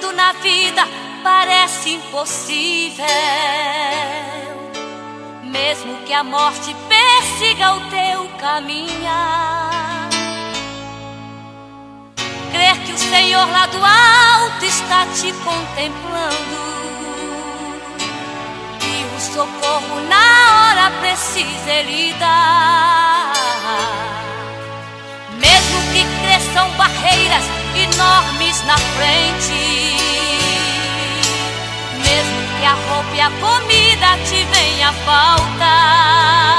tudo na vida parece impossível. Mesmo que a morte persiga o teu caminhar. Crer que o Senhor lá do alto está te contemplando. E o socorro na hora precisa ele dar. Mesmo que cresçam barreiras enormes na frente. A roupa e a comida te venha faltar.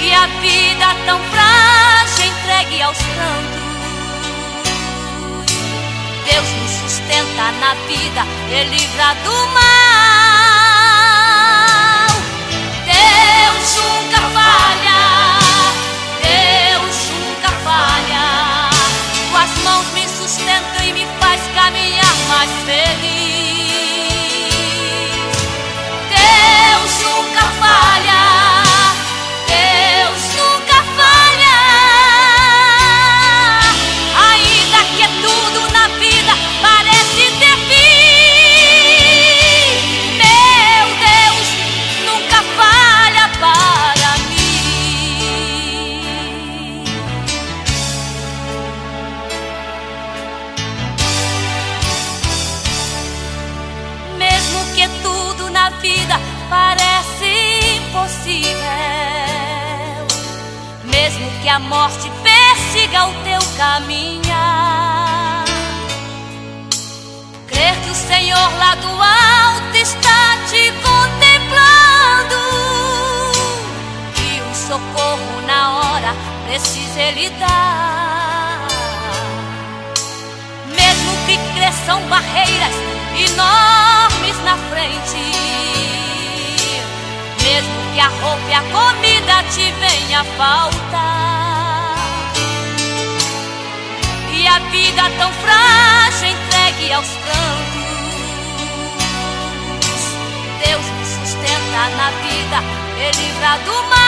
E a vida tão frágil entregue aos prantos. Deus nos sustenta na vida e livra do mal. Deus nunca falha. Deus nunca falha. Tuas mãos me sustentam e me faz caminhar mais feliz. Que a morte persiga o teu caminhar, crer que o Senhor lá do alto está te contemplando e o socorro na hora precisa ele dar. Mesmo que cresçam barreiras enormes na frente, mesmo que a roupa e a comida te venha faltar, vida tão frágil entregue aos cantos, Deus nos sustenta na vida e livra do mal.